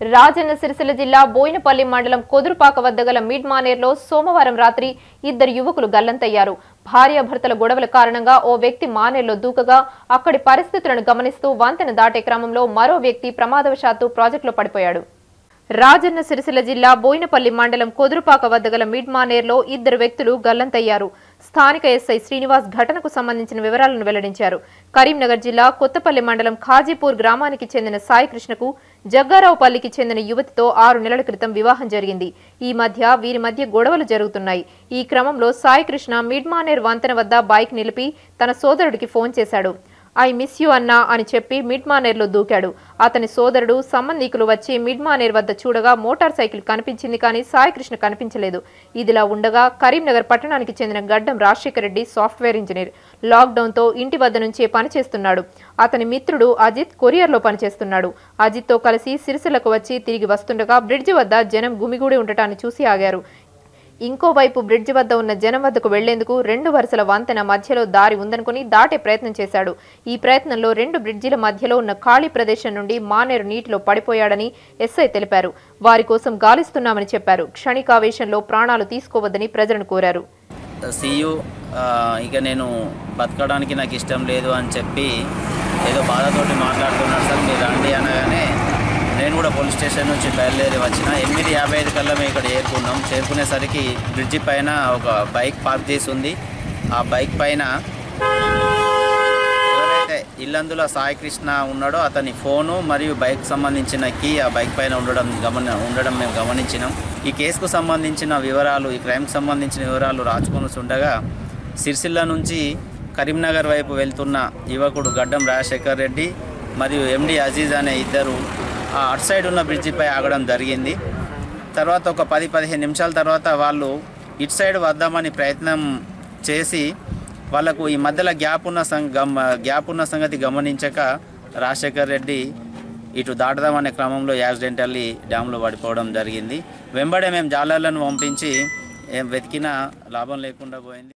రాజన్న సిరిసిల్ల జిల్లా బోయినపల్లి మండలం కొదురుపాక వద్ద గల మిడ్ మానేర్లో సోమవారం రాత్రి ఇద్దరు యువకులు గల్లంతయ్యారు. భార్యాభర్తల గొడవల కారణంగా ఓ వ్యక్తి మానేర్లో దూకగా అక్కడి పరిస్థితులను గమనిస్తూ వంతెన దాటే క్రమంలో మరో వ్యక్తి ప్రమాదవశాత్తు ప్రాజెక్టులో పడిపోయాడు. రాజన్న సిరిసిల్ల జిల్లా బోయినపల్లి మండలం కొదురుపాక వద్ద గల మిడ్మానేర్లో ఇద్దరు వ్యక్తులు గల్లంతయ్యారు. స్థానిక ఎస్ఐ శ్రీనివాస్ ఘటనకు సంబంధించిన వివరాలను వెల్లడించారు. కరీంనగర్ జిల్లా కొత్తపల్లి మండలం ఖాజీపూర్ గ్రామానికి చెందిన సాయికృష్ణకు జగ్గారావుపల్లికి చెందిన యువతితో ఆరు నెలల క్రితం వివాహం జరిగింది. ఈ మధ్య వీరి మధ్య గొడవలు జరుగుతున్నాయి. ఈ క్రమంలో సాయికృష్ణ మిడ్మానేర్ వంతెన వద్ద బైక్ నిలిపి తన సోదరుడికి ఫోన్ చేశాడు. ఐ మిస్ యూ అన్నా అని చెప్పి మిడ్ మానేర్లో దూకాడు. అతని సోదరుడు సంబంధికులు వచ్చి మిడ్ మానేర్ వద్ద చూడగా మోటార్ సైకిల్ కనిపించింది కానీ సాయికృష్ణ కనిపించలేదు. ఇదిలా ఉండగా కరీంనగర్ పట్టణానికి చెందిన గడ్డం రాజశేఖర రెడ్డి సాఫ్ట్వేర్ ఇంజనీర్. లాక్డౌన్తో ఇంటి వద్ద నుంచే పనిచేస్తున్నాడు అతని మిత్రుడు అజిత్ కొరియర్లో పనిచేస్తున్నాడు అజిత్తో కలిసి సిరిసిలకు వచ్చి తిరిగి వస్తుండగా బ్రిడ్జి వద్ద జనం గుమిగూడి ఉండటాన్ని చూసి ఆగారు. ఇంకోవైపు బ్రిడ్జి వద్ద ఉన్న జనం వద్దకు వెళ్ళేందుకు రెండు వరుసల వంతెన మధ్యలో దారి ఉందనుకుని దాటే ప్రయత్నం చేశాడు. ఈ ప్రయత్నంలో రెండు బ్రిడ్జిల మధ్యలో ఉన్న ఖాళీ ప్రదేశం నుండి మానేరు నీటిలో పడిపోయాడని ఎస్ఐ తెలిపారు. వారి కోసం గాలిస్తున్నామని చెప్పారు. క్షణికావేశంలో ప్రాణాలు తీసుకోవద్దని ప్రజలను కోరారు. సీయు ఇక నేను బతకడానికి నాకు ఇష్టం లేదు అని చెప్పి ఏదో బాధతోటి మాట్లాడుతున్నాడు సార్. మీరు రండి అనగానే నేను కూడా పోలీస్ స్టేషన్ నుంచి బయలుదేరి వచ్చిన. ఎనిమిది యాభై ఐదు కల్లా మేము ఇక్కడ చేరుకున్నాం. చేరుకునేసరికి బ్రిడ్జి పైన ఒక బైక్ పార్క్ చేసి ఉంది ఆ బైక్ పైన ఎవరైతే ఇల్లందులో సాయికృష్ణ ఉన్నాడో అతని ఫోను మరియు బైక్ సంబంధించిన కీ ఆ బైక్ పైన ఉండడం గమన ఉండడం మేము గమనించినాం. ఈ కేసుకు సంబంధించిన వివరాలు ఈ క్రైమ్కి సంబంధించిన వివరాలు రాచుకొని ఉండగా సిరిసిల్ల నుంచి కరీంనగర్ వైపు వెళ్తున్న యువకుడు గడ్డం రాజశేఖర్ రెడ్డి మరియు ఎండి అజీజ్ అనే ఇద్దరు అటు సైడ్ ఉన్న బ్రిడ్జిపై ఆగడం జరిగింది. తర్వాత ఒక పది పదిహేను నిమిషాల తర్వాత వాళ్ళు ఇటు సైడ్ వద్దామని ప్రయత్నం చేసి వాళ్ళకు ఈ మధ్యలో గ్యాప్ ఉన్న సం గమ గ్యాప్ ఉన్న సంగతి గమనించక రాజశేఖర్ రెడ్డి ఇటు దాటదామనే క్రమంలో యాక్సిడెంటల్లీ డ్యామ్లో పడిపోవడం జరిగింది. వెంబడే మేము జాలర్లను పంపించి ఏం వెతికినా లాభం లేకుండా పోయింది.